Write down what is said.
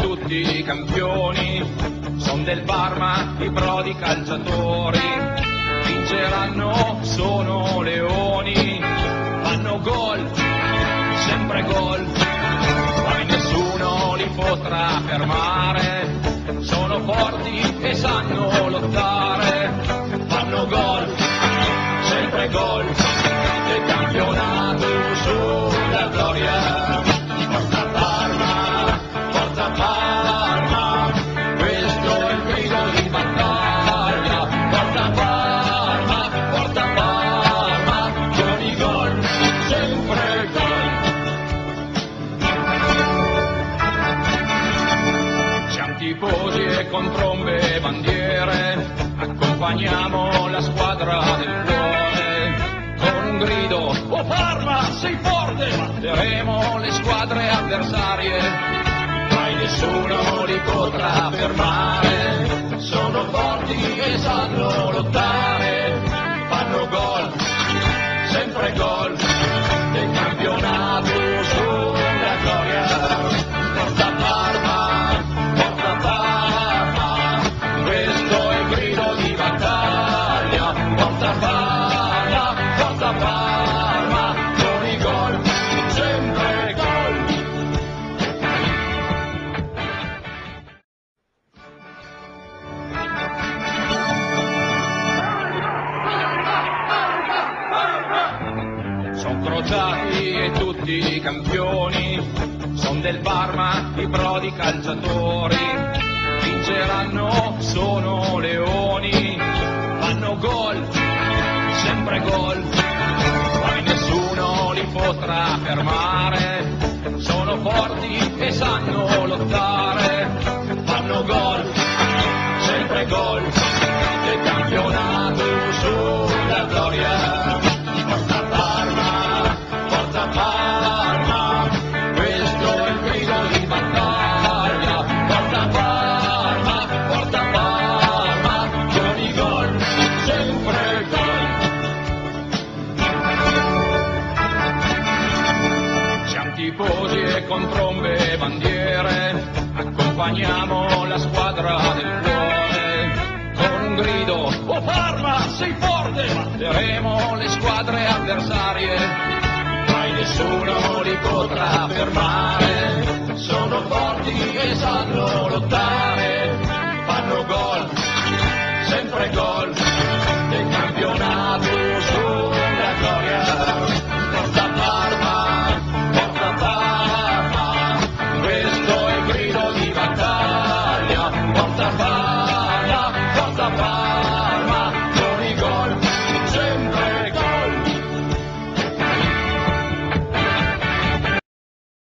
tutti campioni, son del Parma i prodi calciatori, vinceranno, sono leoni, fanno gol, sempre gol, mai nessuno li potrà fermare, sono forti e sanno lottare, fanno gol, sempre gol, il campionato sulla gloria. Trombe e bandiere, accompagniamo la squadra del cuore. Con un grido, oh Parma, sei forte, batteremo le squadre avversarie. Mai nessuno li potrà fermare, sono forti e sanno lottare. Son crociati e tutti campioni, son del Parma i prodi calciatori, vinceranno, sono leoni, fanno gol, sempre gol, mai nessuno li potrà fermare, sono forti e sanno lottare, fanno gol, sempre gol, del campionato sulla accompagniamo la squadra del cuore. Con un grido, oh Parma, sei forte, batteremo le squadre avversarie. Mai nessuno li potrà fermare, sono forti e sanno lottare. Fanno gol, sempre gol,